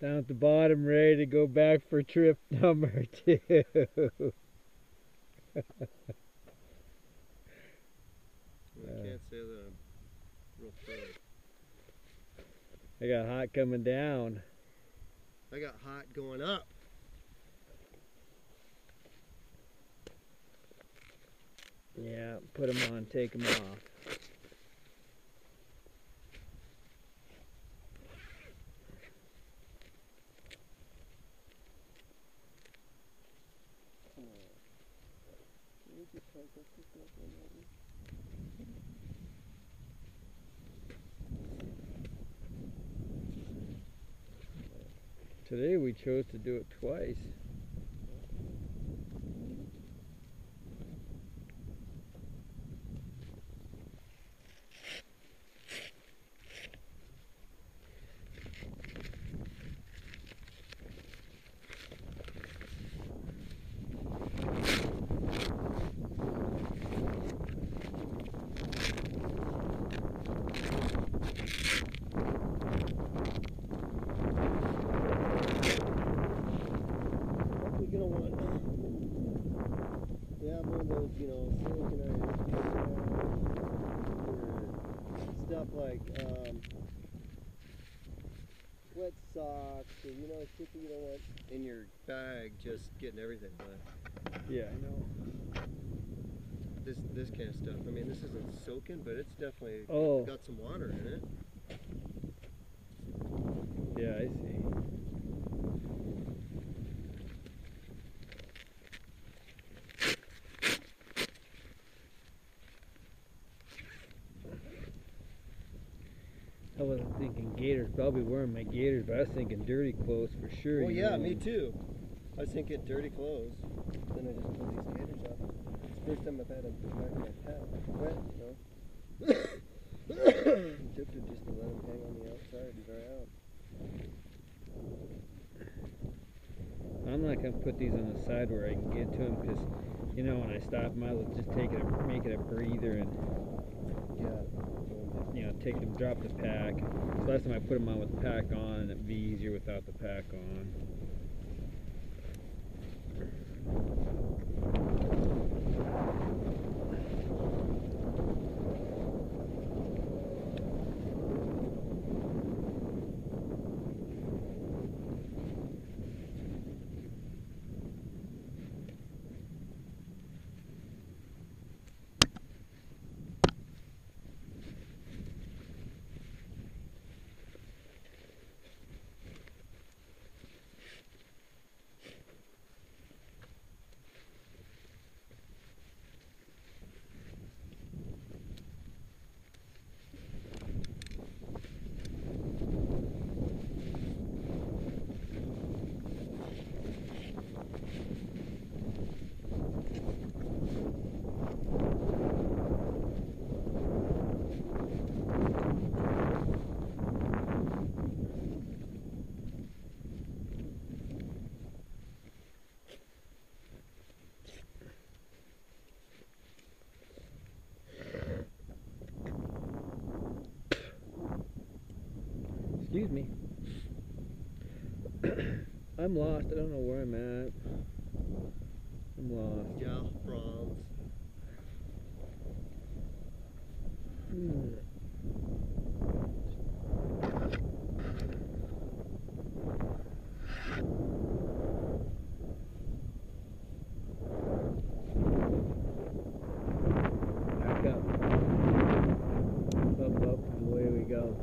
Down at the bottom, ready to go back for trip number two. I uh. can't say that I'm real thrilled. I got hot coming down. I got hot going up. Yeah, put them on, take them off. Today we chose to do it twice. Probably gonna want to have one those, you know, siliconized or stuff like um, wet socks or you know, shit that you don't want in your bag, just getting everything wet. Yeah, I know. This this kind of stuff. I mean, this isn't soaking, but it's definitely Oh, got some water in it. yeah, I see. I wasn't thinking gaiters, probably wearing my gaiters, but I was thinking dirty clothes for sure. Well, yeah, know. me too. I was thinking dirty clothes. Then I just pulled these gaiters off. It's the first time I've had them back in my. Wet, you know. Just to let them hang on the outside and dry out. I'm not gonna put these on the side where I can get to them because, you know, when I stop them, I'll just take it, make it a breather and Yeah. you know, take them, drop the pack. So last time I put them on with the pack on, it'd be easier without the pack on. Excuse me. I'm lost. I don't know where I'm at. I'm lost. Yeah, bronze. Hmm. Back up. Up, up, and away we go.